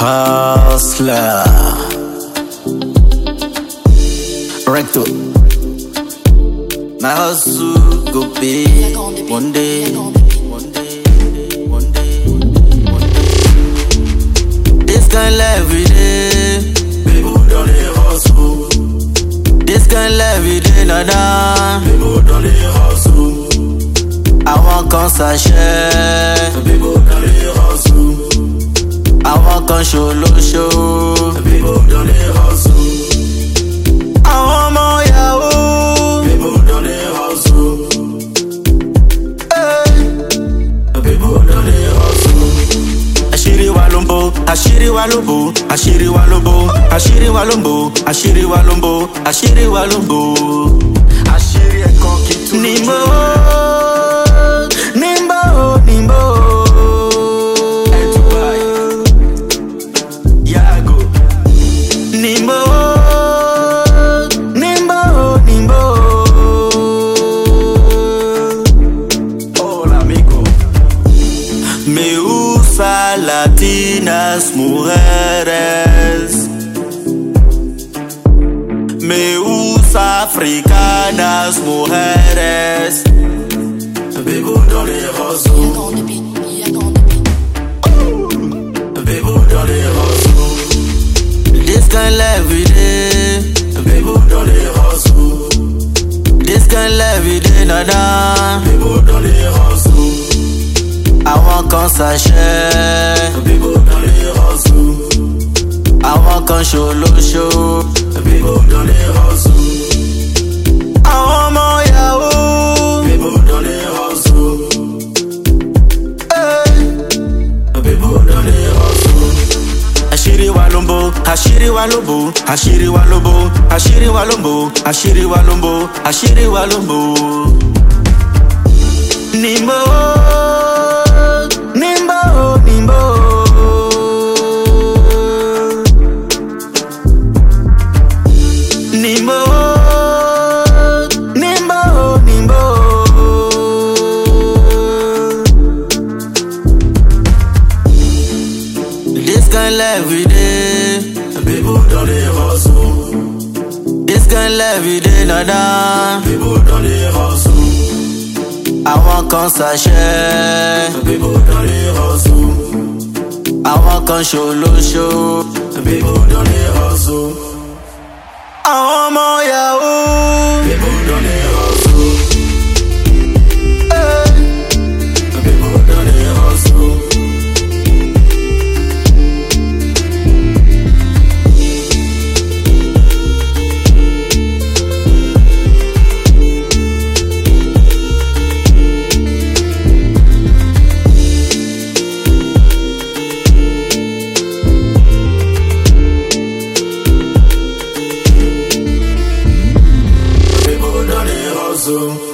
Hustler. Recto. My hustle go pay one day. Day. Day. Day. This kind life we dey. People don't hustle. This kind life we nana. People don't hustle. Àwọn kan ṣàṣẹ. People don't. Àwọn kan ṣolóṣo. People don't dey hustle. Àwọn ọmọ yahoo. People don't dey hustle. People don't dey hustle. àṣírí wa ló ń bò àṣírí wa ló ń bò àṣírí wa ló ń bò àṣírí wa ló ń bò àṣírí wa ló ń bò àṣírí wa ló ń bò. Àṣírí ẹ̀kan kì í Nimbo, lójú. Latinas mujeres. Me usa africanas mujeres. People don't dey hustle. People don't dey. This kind life we dey. People don't dey. This kind we dey nana. People don't dey hustle. Àwọn kan ṣàṣẹ. People don't dey hustle. Àwọn kan ṣolóṣo. People don't dey hustle. Àwọn ọmọ yahoo. People don't dey hustle. People don't dey hustle. àṣírí wa ló ń bò àṣírí wa ló ń bò àṣírí wa ló ń bò àṣírí wa ló ń bò àṣírí wa ló ń bò àṣírí wa ló ń bò. Nimbo, nimbo, People don't dey hustle. This kind life we dey nana. People don't dey hustle. Àwọn kan ṣàṣẹ. People don't dey hustle. Àwọn kan ṣolóṣo. People don't dey hustle. Àwọn ọmọ yahoo. Zoom.